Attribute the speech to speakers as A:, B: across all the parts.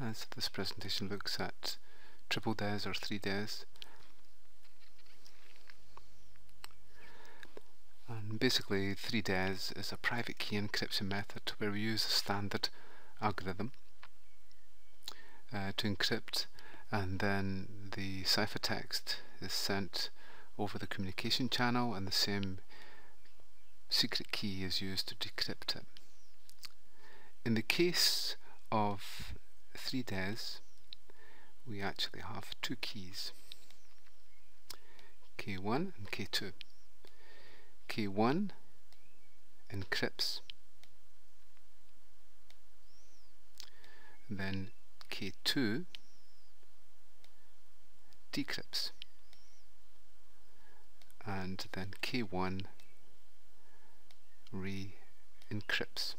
A: And so this presentation looks at triple DES or 3 DES. And basically 3 DES is a private key encryption method where we use a standard algorithm uh, to encrypt and then the ciphertext is sent over the communication channel and the same secret key is used to decrypt it. In the case of 3DES we actually have two keys. K1 and K2 K1 encrypts then K2 decrypts. And then K1 re-encrypts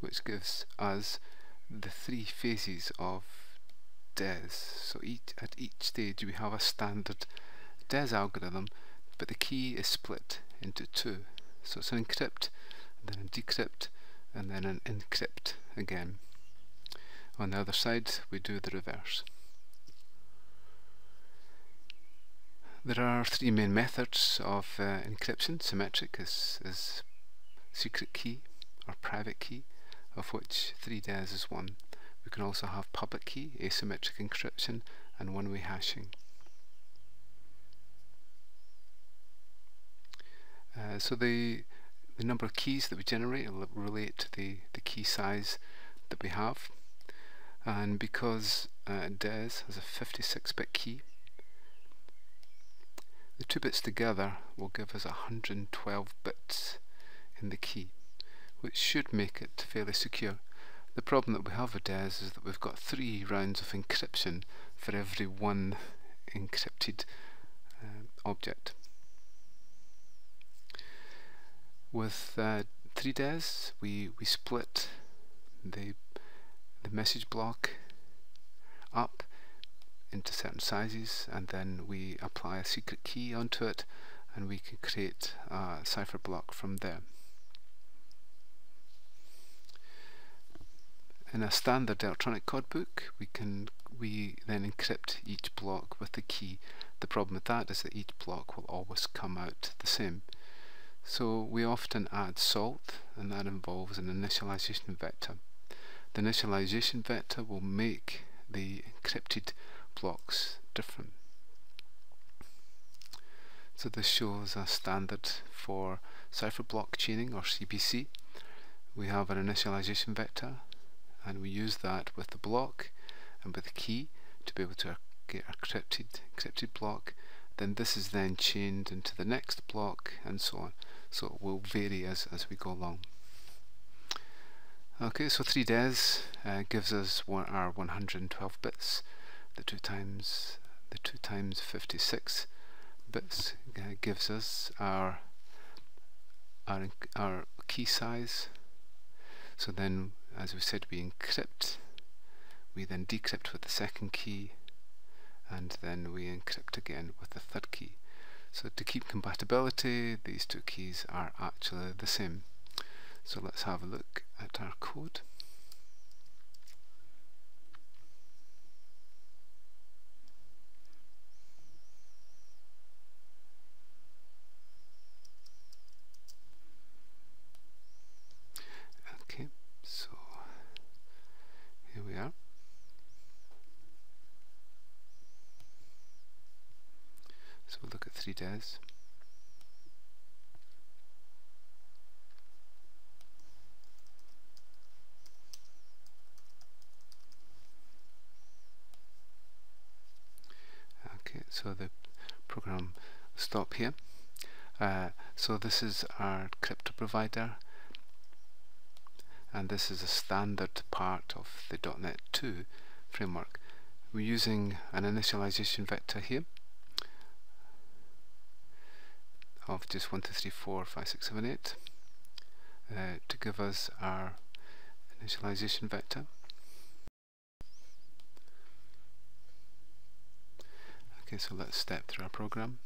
A: which gives us the three phases of DES. So each, at each stage we have a standard DES algorithm but the key is split into two. So it's an encrypt, then a decrypt and then an encrypt again. On the other side we do the reverse. There are three main methods of uh, encryption. Symmetric is, is secret key or private key of which 3DES is one. We can also have public key, asymmetric encryption and one-way hashing. Uh, so the the number of keys that we generate will relate to the, the key size that we have and because uh, DES has a 56-bit key the two bits together will give us 112 bits in the key which should make it fairly secure. The problem that we have with DES is that we've got three rounds of encryption for every one encrypted uh, object. With uh, 3DES we, we split the, the message block up into certain sizes and then we apply a secret key onto it and we can create a cipher block from there. In a standard electronic code book we can we then encrypt each block with the key. The problem with that is that each block will always come out the same. So we often add salt and that involves an initialization vector. The initialization vector will make the encrypted blocks different. So this shows a standard for cipher block chaining or CBC. We have an initialization vector and we use that with the block and with the key to be able to get a encrypted, block. Then this is then chained into the next block and so on. So it will vary as, as we go along. Okay so 3DES uh, gives us one, our 112 bits. The 2 times the 2 times 56 bits uh, gives us our our, our key size. So then as we said we encrypt. We then decrypt with the second key and then we encrypt again with the third key. So to keep compatibility these two keys are actually the same. So let's have a look at our code So we'll look at 3DES. Okay, so the program stop here. Uh, so this is our crypto provider and this is a standard part of the .NET 2 framework. We're using an initialization vector here of just 1, 2, 3, 4, 5, 6, 7, 8 uh, to give us our initialization vector. Okay, so let's step through our program.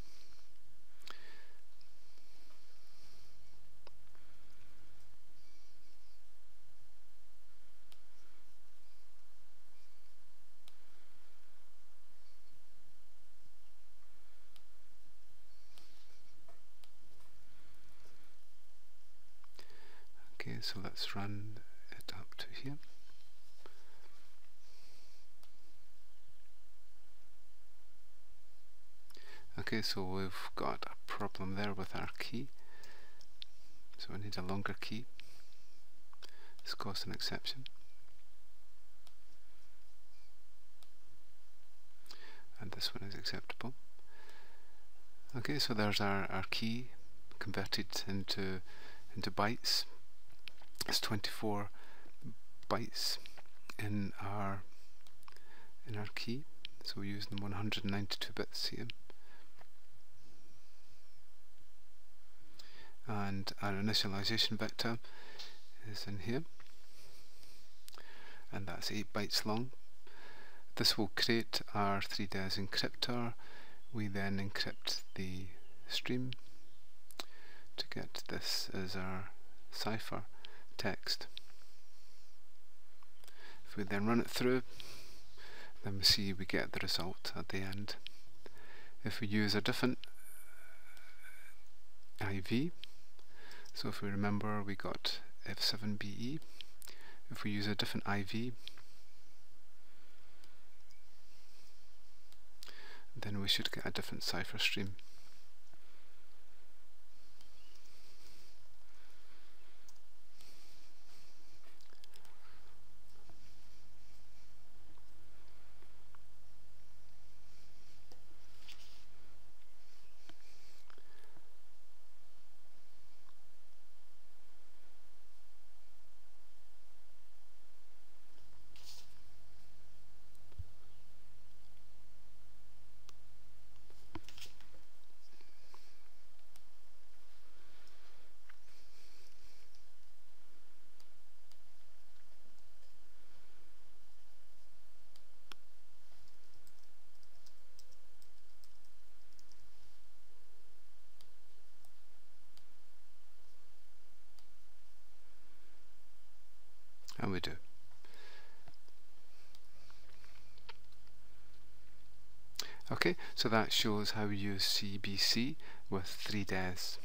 A: So let's run it up to here. Okay, so we've got a problem there with our key. So we need a longer key. This caused an exception. And this one is acceptable. Okay, so there's our, our key converted into into bytes. It's 24 bytes in our in our key. So we're using 192 bits here. and our initialization vector is in here and that's 8 bytes long. This will create our 3DES encryptor. We then encrypt the stream to get this as our cipher text. If we then run it through, then we see we get the result at the end. If we use a different uh, IV, so if we remember we got F7BE, if we use a different IV, then we should get a different cipher stream. And we do. Okay, so that shows how we use CBC with 3DES.